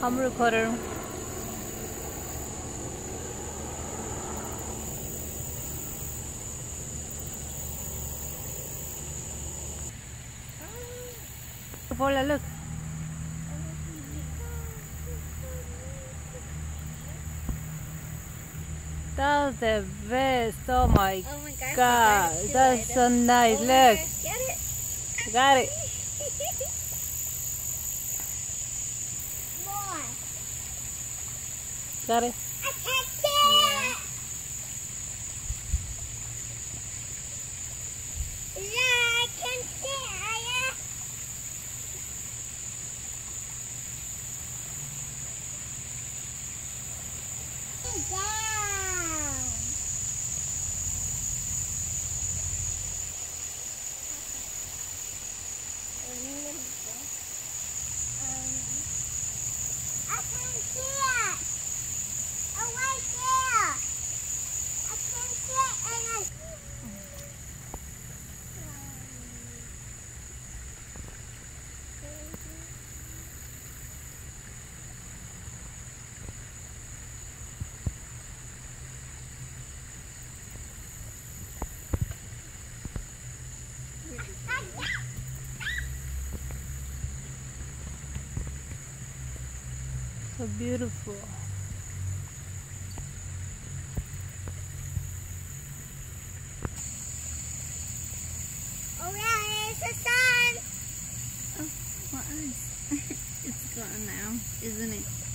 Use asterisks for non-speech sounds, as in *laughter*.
I'm recording. Paula, look. That's the best. Oh my, Oh my god. got it That's so nice. Over Look. Get it. Got it. *laughs* Got it. Yeah, it. Aya. Down. I can see it. Oh, right there. I can see it and I. So beautiful. Oh yeah, it's the sun. Oh, what else? *laughs* it's gone now, isn't it?